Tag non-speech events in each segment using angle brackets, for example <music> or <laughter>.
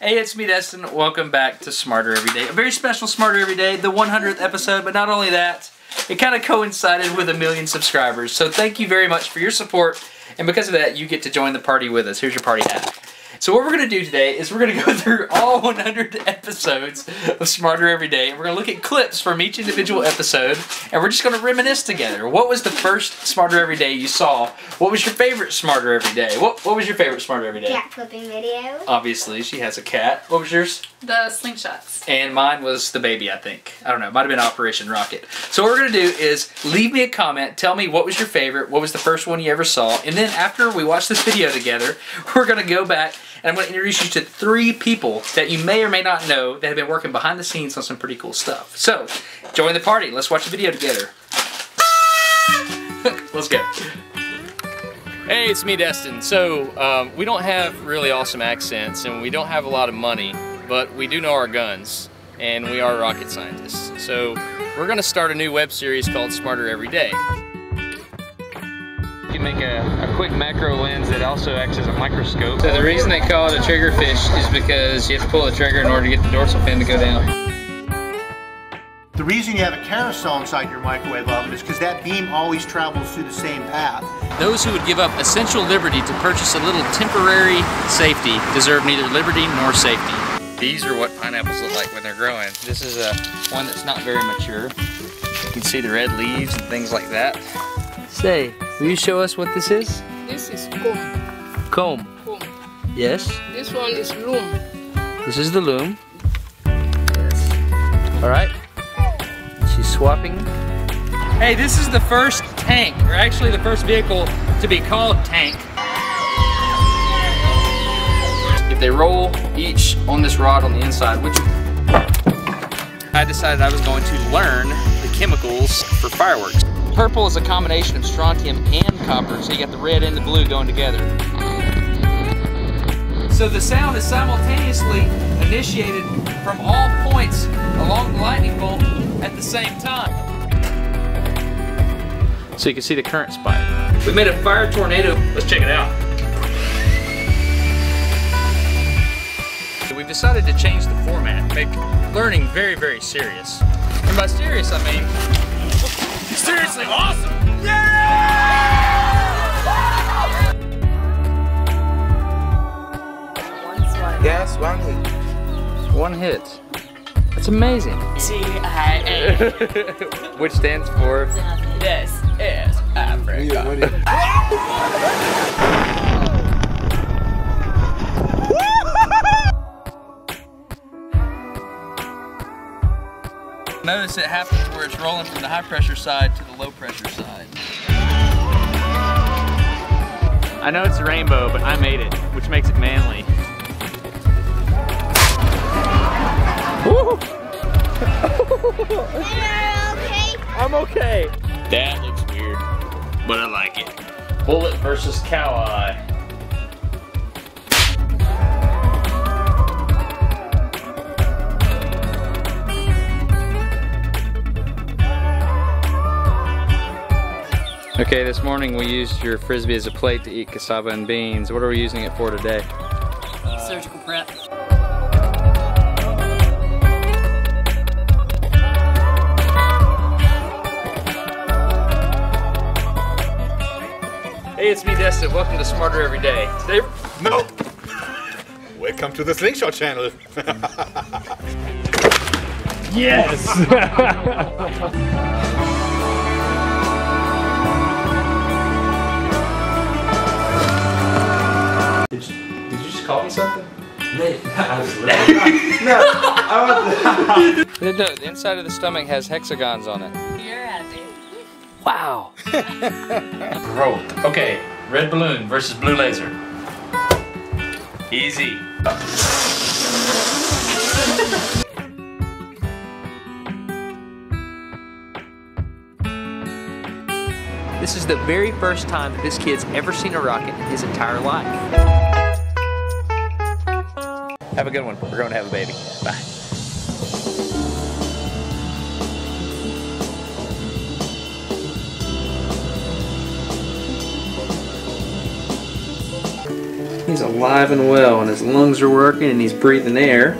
Hey, it's me, Destin. Welcome back to Smarter Every Day. A very special Smarter Every Day, the 100th episode, but not only that, it kind of coincided with a million subscribers. So thank you very much for your support, and because of that, you get to join the party with us. Here's your party hat. So what we're going to do today is we're going to go <laughs> through all 100 episodes of Smarter Every Day, and we're going to look at clips from each individual episode, and we're just going to reminisce together. What was the first Smarter Every Day you saw? What was your favorite Smarter Every Day? What, what was your favorite Smarter Every Day? Cat flipping video. Obviously, she has a cat. What was yours? The slingshots. And mine was the baby, I think. I don't know. It might have been Operation Rocket. So what we're going to do is leave me a comment. Tell me what was your favorite. What was the first one you ever saw. And then after we watch this video together, <laughs> we're going to go back and I'm going to introduce you to three people that you may or may not know that have been working behind the scenes on some pretty cool stuff. So, join the party. Let's watch the video together. <laughs> Let's go. Hey, it's me, Destin. So, um, we don't have really awesome accents and we don't have a lot of money, but we do know our guns and we are rocket scientists. So, we're going to start a new web series called Smarter Every Day. You can make a, a, quick macro lens that also acts as a microscope. So the reason they call it a triggerfish is because you have to pull the trigger in order to get the dorsal fin to go down. The reason you have a carousel inside your microwave oven is because that beam always travels through the same path. Those who would give up essential liberty to purchase a little temporary safety deserve neither liberty nor safety. These are what pineapples look like when they're growing. This is a one that's not very mature. You can see the red leaves and things like that. Say, will you show us what this is? This is comb. Comb. Comb. Yes. This one is loom. This is the loom. Yes. All right. She's swapping. Hey, this is the first tank, or actually the first vehicle to be called tank. If they roll each on this rod on the inside, which I decided I was going to learn the chemicals for fireworks. Purple is a combination of strontium and copper, so you got the red and the blue going together. So the sound is simultaneously initiated from all points along the lightning bolt at the same time. So you can see the current spike. We made a fire tornado. Let's check it out. We've decided to change the format, make learning very, very serious. And by serious, I mean seriously awesome! Yes, one hit. One hit. That's amazing. TIA. Which stands for this is Africa. Notice it happens where it's rolling from the high pressure side to the low pressure side. I know it's a rainbow, but I made it, which makes it manly. okay? <laughs> I'm okay. That looks weird, but I like it. Bullet versus cow eye. Okay, this morning we used your frisbee as a plate to eat cassava and beans. What are we using it for today? Surgical prep. Hey, it's me, Destin. Welcome to Smarter Every Day. Today, No! Welcome to the Slingshot channel. yes. <laughs> did you just call me something? no, I want <laughs> No, the inside of the stomach has hexagons on it. You're happy. Wow. <laughs> Growth. Okay, red balloon versus blue laser. Easy. This is the very first time that this kid's ever seen a rocket in his entire life. Have a good one. We're going to have a baby. Bye. He's alive and well, and his lungs are working, and he's breathing air.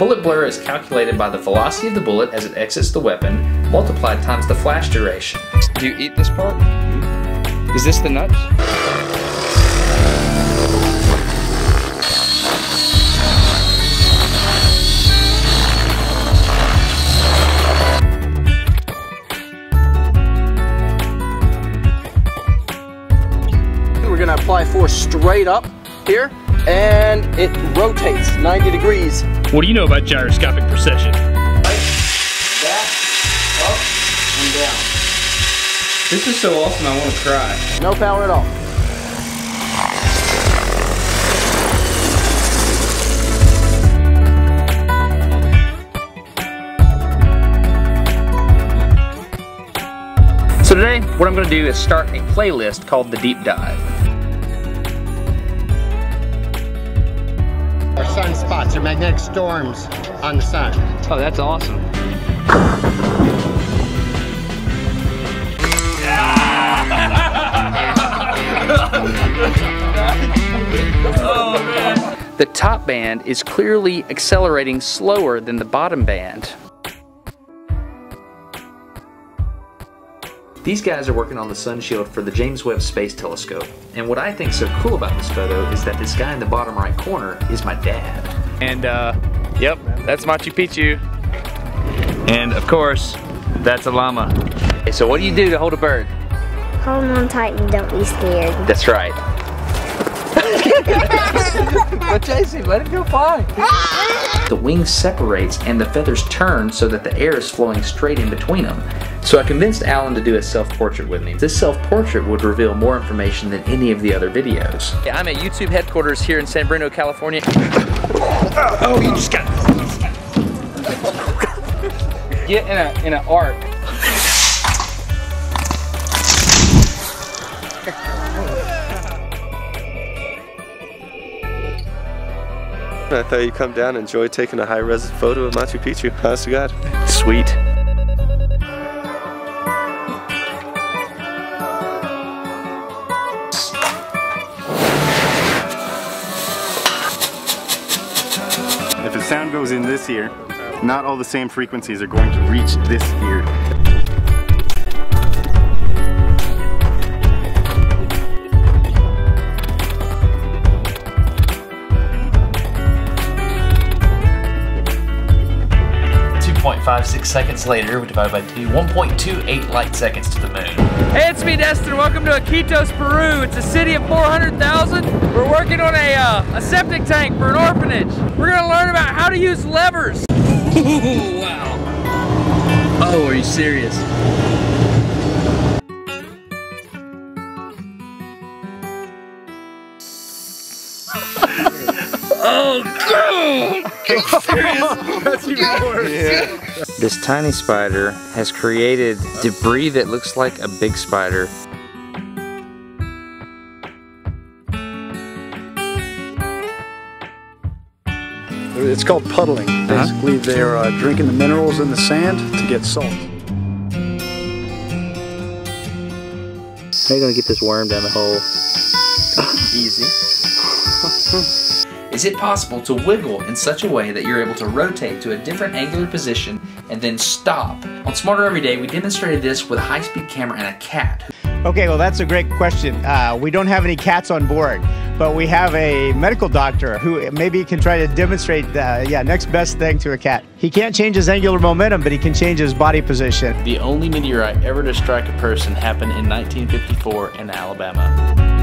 Bullet blur is calculated by the velocity of the bullet as it exits the weapon, multiplied times the flash duration. Do you eat this part? Hmm? Is this the nuts? Gonna apply force straight up here, and it rotates 90 degrees. What do you know about gyroscopic precession? This is so awesome, I want to cry. No power at all. So today, what I'm going to do is start a playlist called The Deep Dive. Sunspots or magnetic storms on the sun. Oh, that's awesome. The top band is clearly accelerating slower than the bottom band. These guys are working on the sun shield for the James Webb Space Telescope. And what I think so cool about this photo is that this guy in the bottom right corner is my dad. And uh, yep, that's Machu Picchu. And of course, that's a llama. Okay, so what do you do to hold a bird? Hold on tight and don't be scared. That's right. <laughs> but Jason, let it go fly. The wing separates and the feathers turn so that the air is flowing straight in between them. So I convinced Alan to do a self-portrait with me. This self-portrait would reveal more information than any of the other videos. Yeah, I'm at YouTube headquarters here in San Bruno, California. Oh, you just got. Get in a in an arc. I thought you'd come down and enjoy taking a high res photo of Machu Picchu. Honest to God. Sweet. Not all the same frequencies are going to reach this ear. Two point five six seconds later, we divide by two. 1.28 light seconds to the moon. Hey, it's me, Destin. Welcome to Iquitos, Peru. It's a city of 400,000. We're working on a, uh, a septic tank for an orphanage. We're gonna learn about how to use levers. wow. Oh, are you serious? <laughs> oh, <laughs> That's even worse. This tiny spider has created debris that looks like a big spider. It's called puddling. Basically, they're uh, drinking the minerals in the sand to get salt. How are you gonna get this worm down the hole? Easy. <laughs> Is it possible to wiggle in such a way that you're able to rotate to a different angular position and then stop? On Smarter Everyday, we demonstrated this with a high-speed camera and a cat. Okay, well, that's a great question. Uh, we don't have any cats on board, but we have a medical doctor who maybe can try to demonstrate, uh, yeah, next best thing to a cat. He can't change his angular momentum, but he can change his body position. The only meteorite ever to strike a person happened in 1954 in Alabama.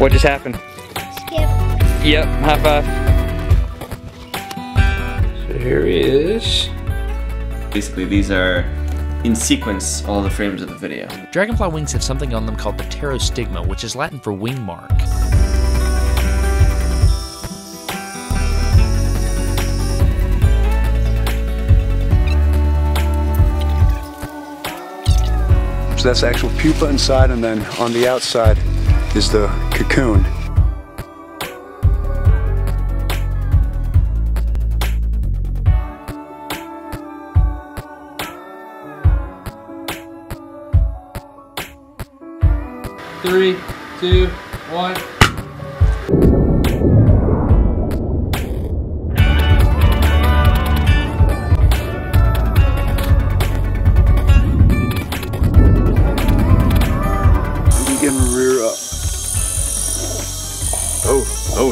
What just happened? Skip. Yep, high five. So here is. Basically, these are in sequence all the frames of the video. Dragonfly wings have something on them called the pterostigma, which is Latin for wing mark. So that's the actual pupa inside, and then on the outside is the cocoon. Three, two, one.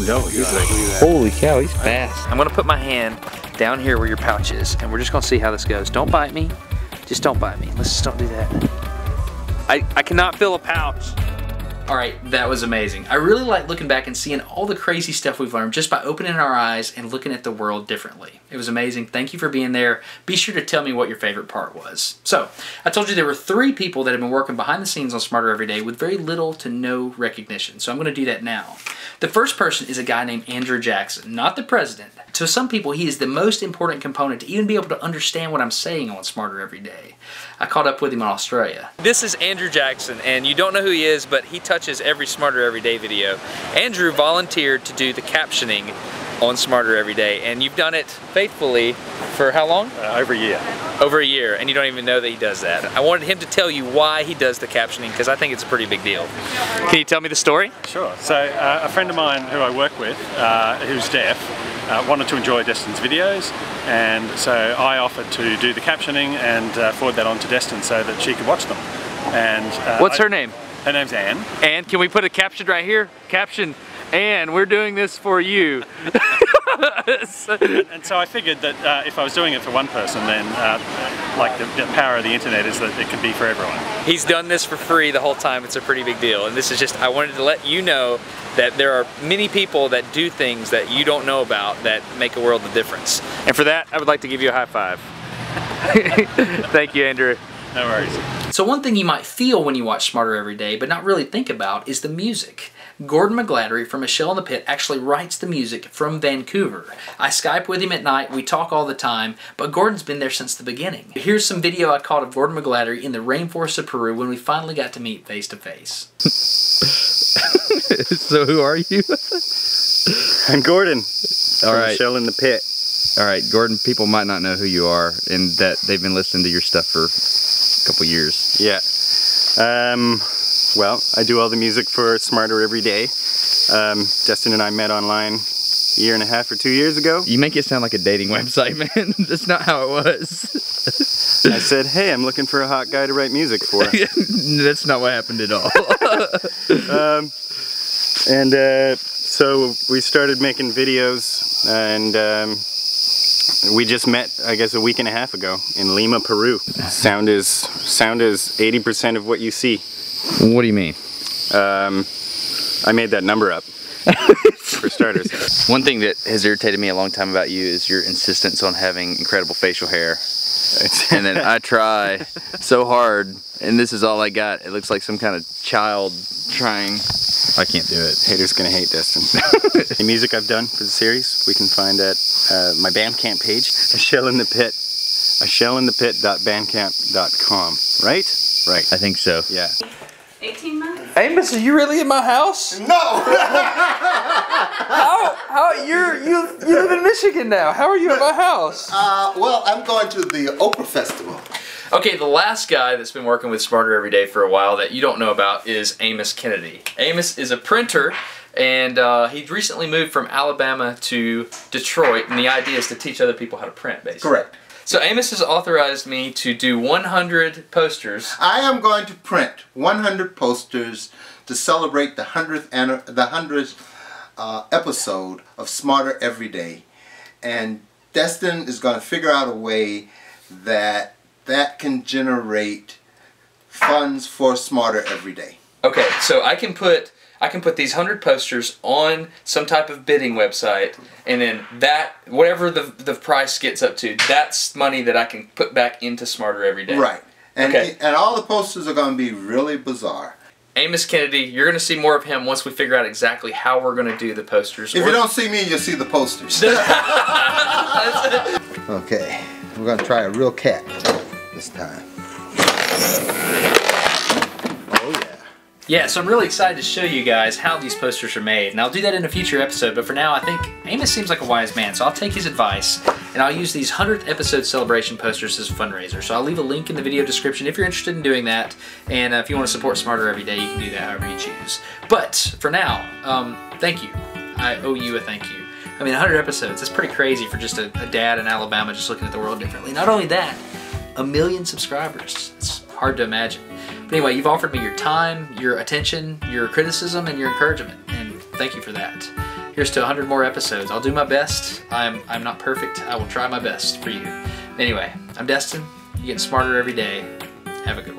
No, he's like, Holy cow, he's fast. I'm gonna put my hand down here where your pouch is, and we're just gonna see how this goes. Don't bite me. Just don't bite me. Let's just don't do that. I, I cannot feel a pouch. All right, that was amazing. I really like looking back and seeing all the crazy stuff we've learned just by opening our eyes and looking at the world differently. It was amazing. Thank you for being there. Be sure to tell me what your favorite part was. So, I told you there were three people that have been working behind the scenes on Smarter Every Day with very little to no recognition. So I'm going to do that now. The first person is a guy named Andrew Jackson, not the president. To some people, he is the most important component to even be able to understand what I'm saying on Smarter Every Day. I caught up with him in Australia. This is Andrew Jackson, and you don't know who he is, but he touches every Smarter Every Day video. Andrew volunteered to do the captioning on Smarter Every Day, and you've done it faithfully for how long? Uh, over a year. Over a year, and you don't even know that he does that. I wanted him to tell you why he does the captioning, because I think it's a pretty big deal. Can you tell me the story? Sure. So uh, a friend of mine who I work with, uh, who's deaf, uh, wanted to enjoy Destin's videos, and so I offered to do the captioning and uh, forward that on to Destin so that she could watch them. And uh, What's I- her name? Her name's Anne. And can we put a caption right here? Caption, Anne, we're doing this for you. <laughs> <laughs> <laughs> and so I figured that uh, if I was doing it for one person, then uh, like the, the power of the internet is that it could be for everyone. He's done this for free the whole time. It's a pretty big deal. And this is just, I wanted to let you know that there are many people that do things that you don't know about that make a world of difference. And for that, I would like to give you a high five. <laughs> Thank you, Andrew. No worries. So one thing you might feel when you watch Smarter Every Day, but not really think about, is the music. Gordon McGladdery from A Shell in the Pit actually writes the music from Vancouver. I Skype with him at night, we talk all the time, but Gordon's been there since the beginning. Here's some video I caught of Gordon McGladdery in the rainforest of Peru when we finally got to meet face to face. so who are you? <laughs> I'm Gordon. All right. A Shell in the Pit. All right, Gordon. People might not know who you are, and that they've been listening to your stuff for a couple years. Yeah. Um, well, I do all the music for Smarter Every Day. Um, Destin and I met online a year and a half or two years ago. You make it sound like a dating website, man. <laughs> That's not how it was. I said, hey, I'm looking for a hot guy to write music for. <laughs> That's not what happened at all. <laughs> um, and uh, so we started making videos, and um, we just met, I guess, a week and a half ago in Lima, Peru. Sound is sound is 80% of what you see. What do you mean? Um, I made that number up. <laughs> for starters. One thing that has irritated me a long time about you is your insistence on having incredible facial hair. <laughs> and then I try so hard, and this is all I got. It looks like some kind of child trying. I can't do it. Haters gonna hate Destin. <laughs> the music I've done for the series, we can find at uh, my Bandcamp page, a shell in the pit, a shell in the pit.bandcamp.com. Right? Right. I think so. Yeah. 18 months? Amos, are you really in my house? No! <laughs> how? How? You're you you live in Michigan now. How are you at my house? Uh, well, I'm going to the Oprah Festival. Okay, the last guy that's been working with Smarter Every Day for a while that you don't know about is Amos Kennedy. Amos is a printer, and uh, he recently moved from Alabama to Detroit, and the idea is to teach other people how to print, basically. Correct. So Amos has authorized me to do 100 posters. I am going to print 100 posters to celebrate the 100th, anni- the 100th uh, episode of Smarter Every Day. And Destin is going to figure out a way that that can generate funds for Smarter Every Day. Okay, so I can put I can put these hundred posters on some type of bidding website, and then that whatever the the price gets up to, that's money that I can put back into Smarter every day. Right. And, Okay. and all the posters are going to be really bizarre. Amos Kennedy, you're going to see more of him once we figure out exactly how we're going to do the posters. If Or- you don't see me, you'll see the posters. <laughs> <laughs> okay, we're going to try a real cat this time. Oh yeah. Yeah, so I'm really excited to show you guys how these posters are made, and I'll do that in a future episode, but for now I think Amos seems like a wise man, so I'll take his advice, and I'll use these 100th episode celebration posters as a fundraiser. So I'll leave a link in the video description if you're interested in doing that, and uh, if you want to support Smarter Every Day, you can do that however you choose. But for now, um, thank you. I owe you a thank you. I mean, 100 episodes, that's pretty crazy for just a, a dad in Alabama just looking at the world differently. Not only that, a million subscribers. It's hard to imagine. But anyway, you've offered me your time, your attention, your criticism, and your encouragement, and thank you for that. Here's to 100 more episodes. I'll do my best. I'm, I'm not perfect. I will try my best for you. Anyway, I'm Destin. You get smarter every day. Have a good one.